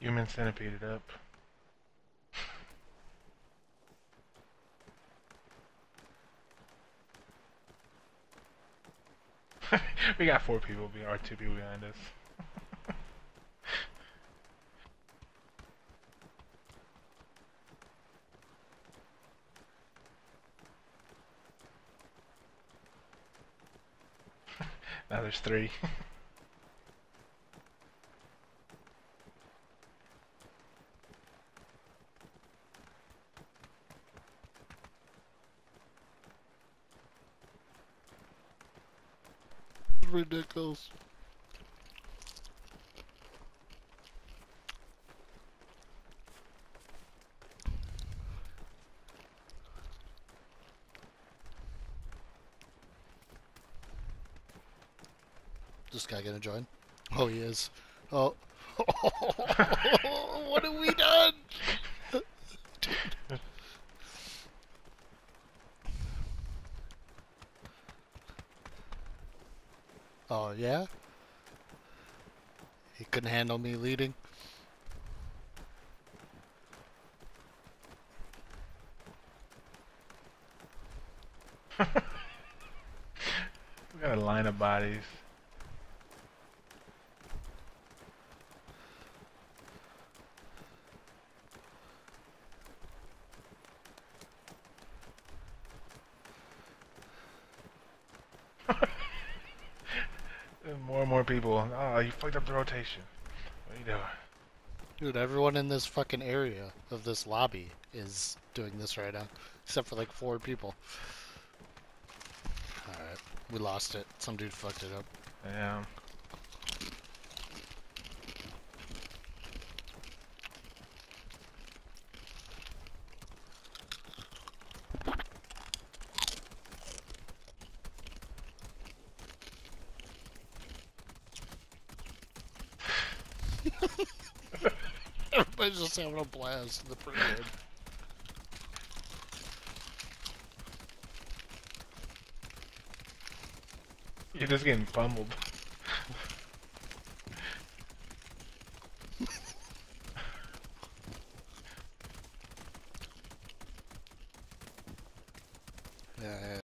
Human centipede up. we got four people, we are two people behind us. now there's three. ridiculous. This guy gonna join? Oh, he is. Oh. what have we done? Oh, yeah? He couldn't handle me leading? we got a line of bodies. More and more people. Oh, you fucked up the rotation. What are you doing? Dude, everyone in this fucking area of this lobby is doing this right now. Except for like four people. Alright, we lost it. Some dude fucked it up. Yeah. Everybody's just having a blast in the parade. You're just getting bumbled. yeah.